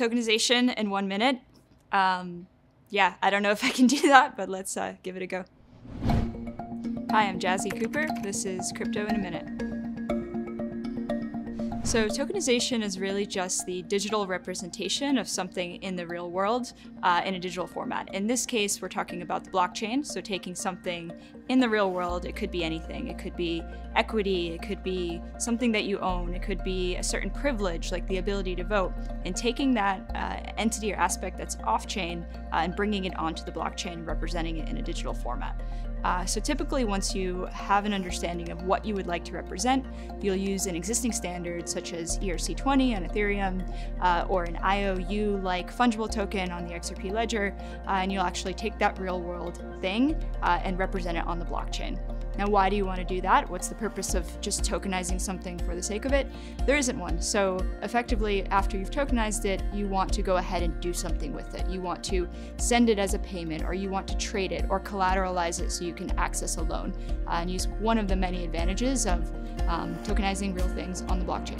tokenization in one minute. Um, yeah, I don't know if I can do that, but let's uh, give it a go. Hi, I'm Jazzi Cooper. This is Crypto in a Minute. So, tokenization is really just the digital representation of something in the real world uh, in a digital format. In this case, we're talking about the blockchain. So, taking something in the real world, it could be anything. It could be equity, it could be something that you own, it could be a certain privilege, like the ability to vote, and taking that uh, entity or aspect that's off chain uh, and bringing it onto the blockchain, and representing it in a digital format. Uh, so typically once you have an understanding of what you would like to represent, you'll use an existing standard such as ERC20 on Ethereum uh, or an IOU-like fungible token on the XRP ledger, uh, and you'll actually take that real world thing uh, and represent it on the blockchain. Now, why do you want to do that? What's the purpose of just tokenizing something for the sake of it? There isn't one. So, effectively, after you've tokenized it, you want to go ahead and do something with it. You want to send it as a payment, or you want to trade it, or collateralize it so you can access a loan uh, and use one of the many advantages of um, tokenizing real things on the blockchain.